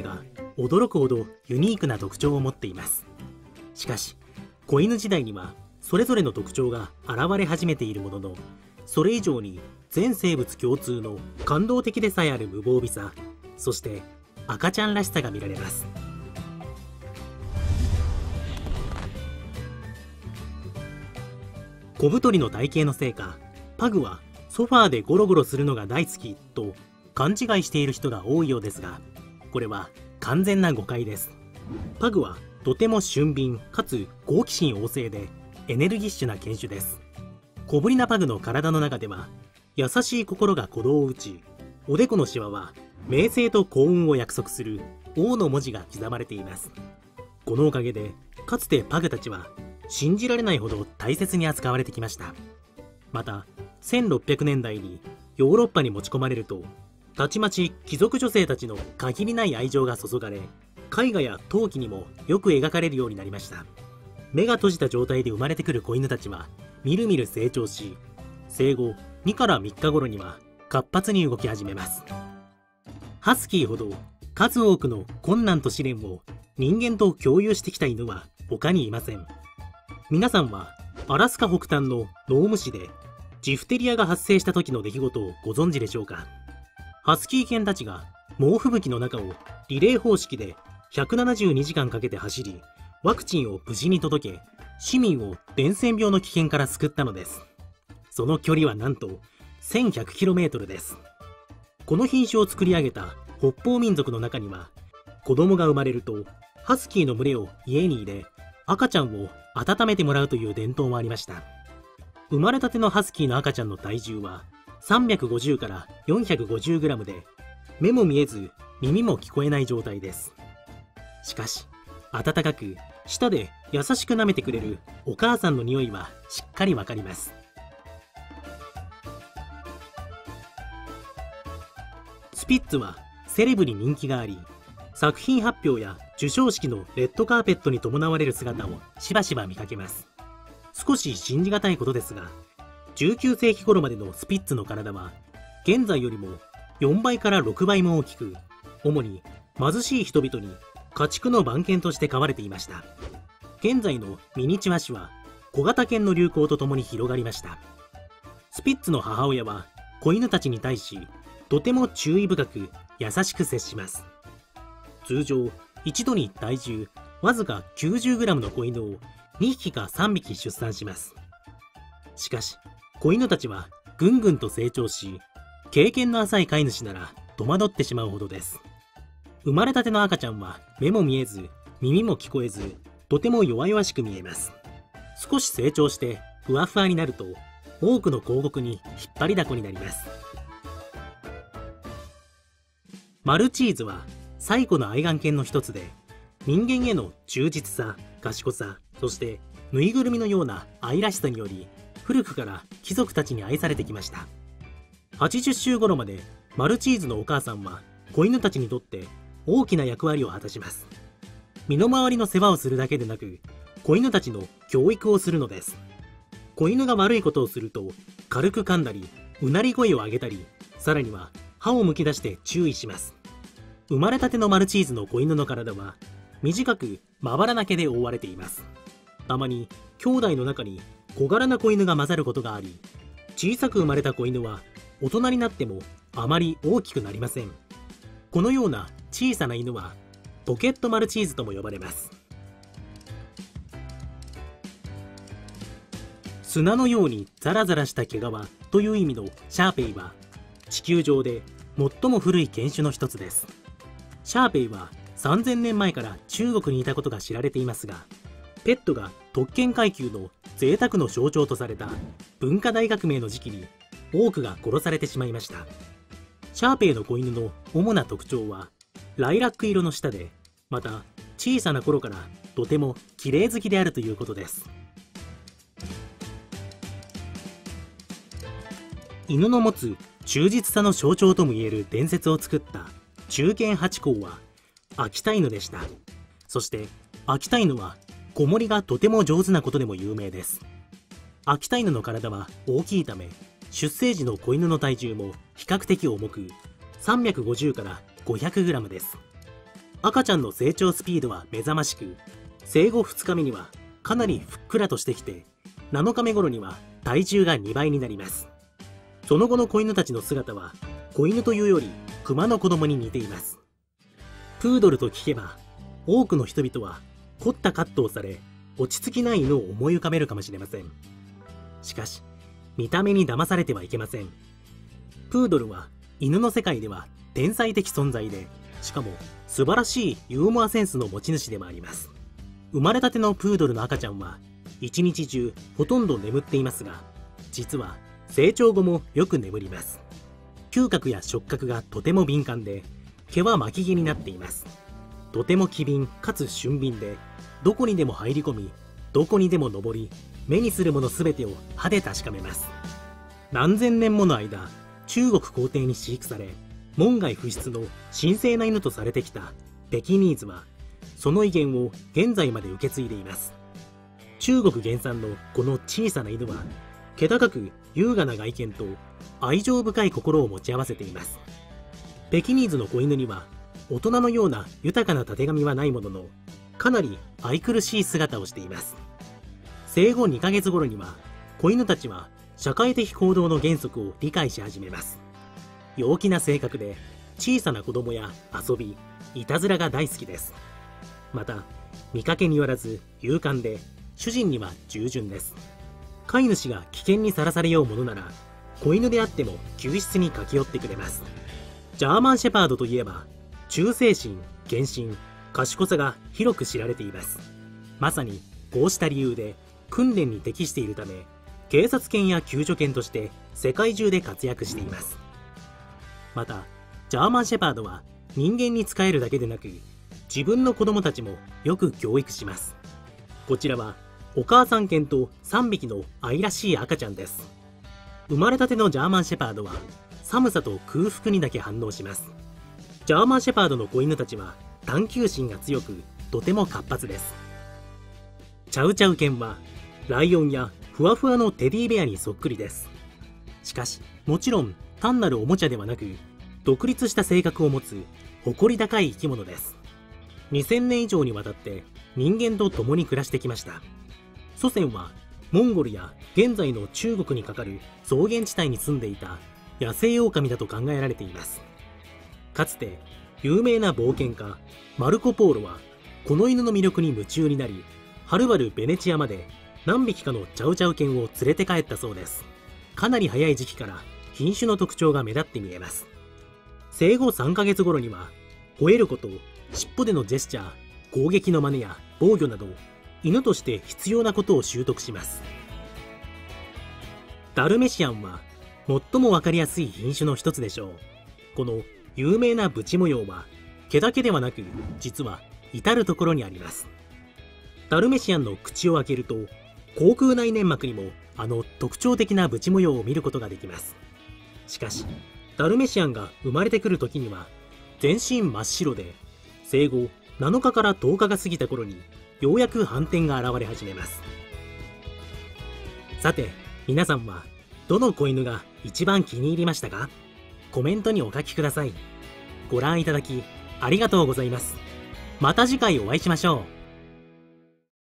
が驚くほどユニークな特徴を持っています。しかし子犬時代にはそれぞれの特徴が現れ始めているもののそれ以上に全生物共通の感動的でさえある無防備さそして赤ちゃんらしさが見られます。小太りの体型のせいかパグはソファーでゴロゴロするのが大好きと勘違いしている人が多いようですがこれは完全な誤解です。パグはとても俊敏かつ好奇心旺盛でエネルギッシュな犬種です。小ぶりなパグの体の中では優しい心が鼓動を打ちおでこのシワは名声と幸運を約束する王の文字が刻まれています。このおかげでかつてパグたちは信じられないほど大切に扱われてきました。また1600年代にヨーロッパに持ち込まれるとたちまち貴族女性たちの限りない愛情が注がれ絵画や陶器にもよく描かれるようになりました。目が閉じた状態で生まれてくる子犬たちはみるみる成長し生後2から3日頃には活発に動き始めます。ハスキーほど数多くの困難と試練を人間と共有してきた犬は他にいません。皆さんはアラスカ北端のノーム市でジフテリアが発生した時の出来事をご存知でしょうか？ハスキー犬たちが猛吹雪の中をリレー方式で172時間かけて走りワクチンを無事に届け市民を伝染病の危険から救ったのです。その距離はなんと 1100km です。この品種を作り上げた北方民族の中には子供が生まれるとハスキーの群れを家に入れ赤ちゃんを温めてもらうという伝統もありました。生まれたてのハスキーの赤ちゃんの体重は350から 450g で目も見えず耳も聞こえない状態です。しかし暖かく舌で優しく舐めてくれるお母さんの匂いはしっかりわかります。スピッツはセレブに人気があり作品発表や授賞式のレッドカーペットに伴われる姿をしばしば見かけます。少し信じがたいことですが19世紀頃までのスピッツの体は現在よりも4倍から6倍も大きく主に貧しい人々に家畜の番犬として飼われていました。現在のミニチュア種は小型犬の流行とともに広がりました。スピッツの母親は子犬たちに対しとても注意深く優しく接します。通常一度に体重わずか 90g の子犬を2匹か3匹出産します。しかし子犬たちはぐんぐんと成長し経験の浅い飼い主なら戸惑ってしまうほどです。生まれたての赤ちゃんは目も見えず耳も聞こえずとても弱々しく見えます。少し成長してふわふわになると多くの広告に引っ張りだこになります。マルチーズは最古の愛玩犬の一つで人間への忠実さ賢さそしてぬいぐるみのような愛らしさにより古くから貴族たちに愛されてきました。80週頃までマルチーズのお母さんは子犬たちにとって大きな役割を果たします。身の回りの世話をするだけでなく子犬たちの教育をするのです。子犬が悪いことをすると軽く噛んだりうなり声を上げたりさらには歯をむき出して注意します。生まれたてのマルチーズの子犬の体は短くまばらな毛で覆われています。たまに兄弟の中に小柄な子犬が混ざることがあり小さく生まれた子犬は大人になってもあまり大きくなりません。このような小さな犬はポケットマルチーズとも呼ばれます。砂のようにザラザラした毛皮という意味のシャーペイは地球上で最も古い犬種の一つです。シャーペイは3000年前から中国にいたことが知られていますがペットが特権階級の贅沢の象徴とされた文化大革命の時期に多くが殺されてしまいました。シャーペイの子犬の主な特徴はライラック色の舌でまた小さな頃からとても綺麗好きであるということです。犬の持つ忠実さの象徴ともいえる伝説を作った中堅八公は秋田犬でした。そして秋田犬は子守がとても上手なことでも有名です。秋田犬の体は大きいため出生時の子犬の体重も比較的重く350から 500g です。赤ちゃんの成長スピードは目覚ましく生後2日目にはかなりふっくらとしてきて7日目頃には体重が2倍になります。その後の子犬たちの姿は子犬というより熊の子供に似ています。プードルと聞けば多くの人々は凝ったカットをされ落ち着きない犬を思い浮かべるかもしれません。しかし見た目に騙されてはいけません。プードルは犬の世界では天才的存在でしかも素晴らしいユーモアセンスの持ち主でもあります。生まれたてのプードルの赤ちゃんは一日中ほとんど眠っていますが実は成長後もよく眠ります。嗅覚や触覚がとても敏感で毛は巻き毛になっています。とても機敏かつ俊敏でどこにでも入り込みどこにでも登り目にするもの全てを歯で確かめます。何千年もの間中国皇帝に飼育され門外不出の神聖な犬とされてきたペキニーズはその威厳を現在まで受け継いでいます。中国原産のこの小さな犬は気高く優雅な外見と愛情深い心を持ち合わせています。ペキニーズの子犬には大人のような豊かなたてがみはないもののかなり愛くるしい姿をしています。生後2ヶ月頃には子犬たちは社会的行動の原則を理解し始めます。陽気な性格で小さな子供や遊びいたずらが大好きです。また見かけによらず勇敢で主人には従順です。飼い主が危険にさらされようものなら子犬であっても救出に駆け寄ってくれます。ジャーマンシェパードといえば忠誠心献身賢さが広く知られています。まさにこうした理由で訓練に適しているため警察犬や救助犬として世界中で活躍しています。またジャーマンシェパードは人間に仕えるだけでなく自分の子供たちもよく教育します。こちらはお母さん犬と3匹の愛らしい赤ちゃんです。生まれたてのジャーマンシェパードは寒さと空腹にだけ反応します。ジャーマンシェパードの子犬たちは探求心が強くとても活発です。チャウチャウ犬はライオンやふわふわのテディベアにそっくりです。しかしもちろん単なるおもちゃではなく独立した性格を持つ誇り高い生き物です。2000年以上にわたって人間と共に暮らしてきました。祖先はモンゴルや現在の中国にかかる草原地帯に住んでいた野生狼だと考えられています。かつて有名な冒険家マルコ・ポーロはこの犬の魅力に夢中になりはるばるベネチアまで何匹かのチャウチャウ犬を連れて帰ったそうです。かなり早い時期から品種の特徴が目立って見えます。生後3ヶ月頃には吠えること尻尾でのジェスチャー攻撃の真似や防御など犬として必要なことを習得します。ダルメシアンは最も分かりやすい品種の一つでしょう。この有名なブチ模様は毛だけではなく実は至る所にあります。ダルメシアンの口を開けると口腔内粘膜にもあの特徴的なブチ模様を見ることができます。しかしダルメシアンが生まれてくる時には全身真っ白で生後7日から10日が過ぎた頃にようやく斑点が現れ始めます。さて皆さんはどの子犬が一番気に入りましたか？コメントにお書きください。ご覧いただきありがとうございます。また次回お会いしましょう。